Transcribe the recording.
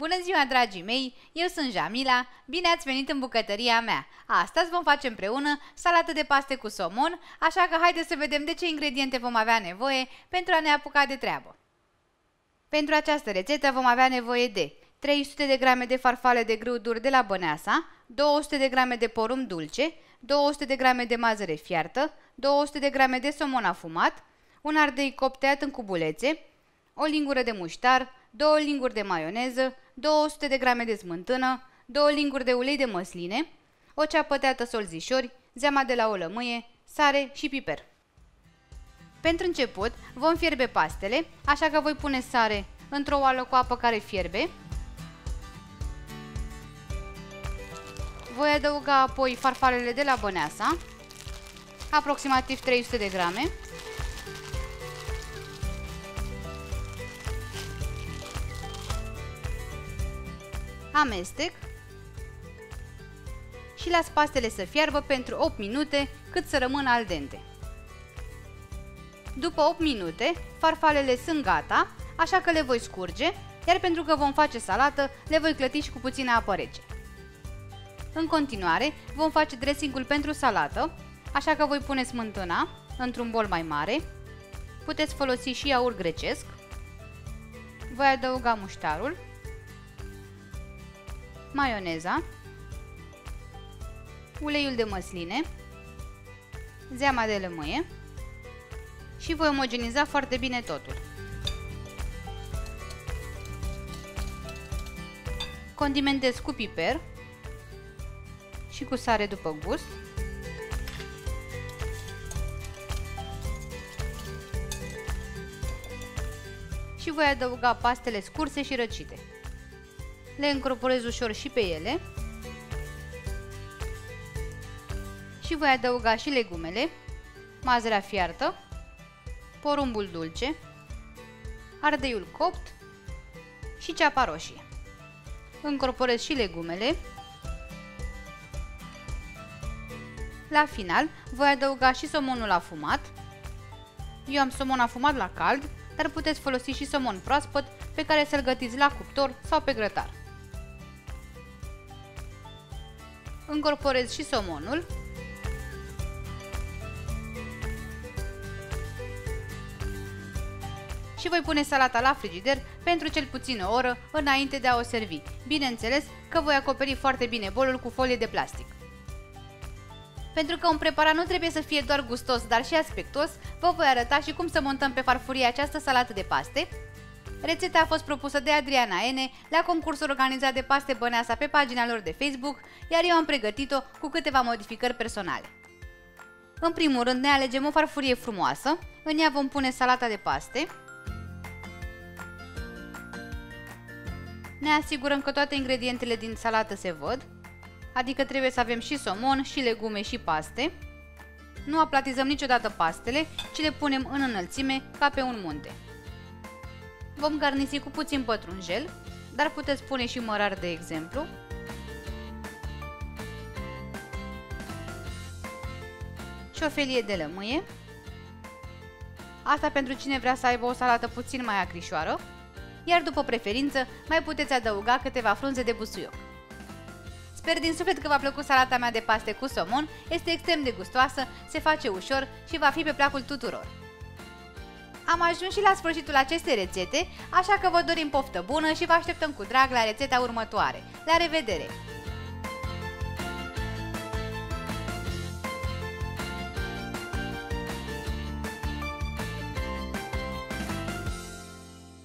Bună ziua, dragii mei! Eu sunt Jamila, bine ați venit în bucătăria mea! Astăzi vom face împreună salată de paste cu somon, așa că haideți să vedem de ce ingrediente vom avea nevoie pentru a ne apuca de treabă. Pentru această rețetă vom avea nevoie de 300 de grame de farfale de grâu dur de la Băneasa, 200 de grame de porumb dulce, 200 de grame de mazăre fiartă, 200 de grame de somon afumat, un ardei copt tăiat în cubulețe, o lingură de muștar, 2 linguri de maioneză, 200 de grame de smântână, 2 linguri de ulei de măsline, o ceapă tăiată solzișori, zeama de la o lămâie, sare și piper. Pentru început vom fierbe pastele, așa că voi pune sare într-o oală cu apă care fierbe. Voi adăuga apoi farfalele de la băneasa, aproximativ 300 de grame, amestec și las pastele să fiarbă pentru 8 minute cât să rămână al dente. După 8 minute, farfalele sunt gata, așa că le voi scurge, iar pentru că vom face salată, le voi clăti și cu puțină apă rece. În continuare, vom face dressingul pentru salată, așa că voi pune smântâna într-un bol mai mare, puteți folosi și iaurt grecesc, voi adăuga muștarul, maioneza, uleiul de măsline, zeama de lămâie și voi omogeniza foarte bine totul. Condimentez cu piper și cu sare după gust. Și voi adăuga pastele scurse și răcite le încorporez ușor și pe ele și voi adăuga și legumele, mazărea fiartă, porumbul dulce, ardeiul copt și ceapa roșie. Încorporez și legumele. La final voi adăuga și somonul afumat. Eu am somon afumat la cald, dar puteți folosi și somon proaspăt pe care să-l gătiți la cuptor sau pe grătar. Încorporez și somonul. Și voi pune salata la frigider pentru cel puțin o oră înainte de a o servi. Bineînțeles că voi acoperi foarte bine bolul cu folie de plastic. Pentru că un preparat nu trebuie să fie doar gustos, dar și aspectos, vă voi arăta și cum să montăm pe farfurie această salată de paste, Rețeta a fost propusă de Adriana Ene la concursul organizat de Paste Băneasa pe pagina lor de Facebook, iar eu am pregătit-o cu câteva modificări personale. În primul rând ne alegem o farfurie frumoasă, în ea vom pune salata de paste, ne asigurăm că toate ingredientele din salată se văd, adică trebuie să avem și somon, și legume, și paste. Nu aplatizăm niciodată pastele, ci le punem în înălțime ca pe un munte. Vom garnisi cu puțin pătrunjel, dar puteți pune și mărar de exemplu. Și o felie de lămâie. Asta pentru cine vrea să aibă o salată puțin mai acrișoară, iar după preferință mai puteți adăuga câteva frunze de busuioc. Sper din suflet că v-a plăcut salata mea de paste cu somon, este extrem de gustoasă, se face ușor și va fi pe placul tuturor. Am ajuns și la sfârșitul acestei rețete, așa că vă dorim poftă bună și vă așteptăm cu drag la rețeta următoare. La revedere!